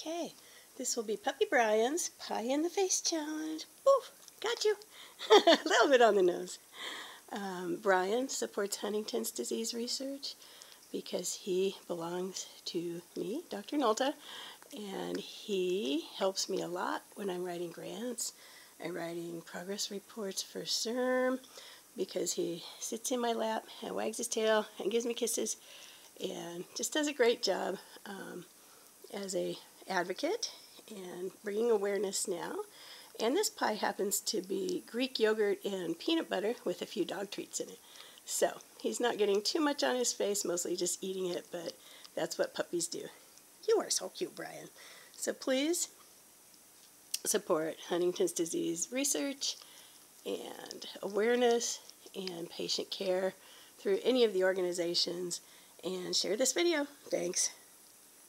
Okay, this will be Puppy Brian's Pie in the Face Challenge. Ooh, got you. a little bit on the nose. Um, Brian supports Huntington's disease research because he belongs to me, Dr. Nolta, and he helps me a lot when I'm writing grants and writing progress reports for CIRM because he sits in my lap and wags his tail and gives me kisses and just does a great job um, as a advocate and bringing awareness now. And this pie happens to be Greek yogurt and peanut butter with a few dog treats in it. So he's not getting too much on his face, mostly just eating it, but that's what puppies do. You are so cute, Brian. So please support Huntington's disease research and awareness and patient care through any of the organizations and share this video. Thanks.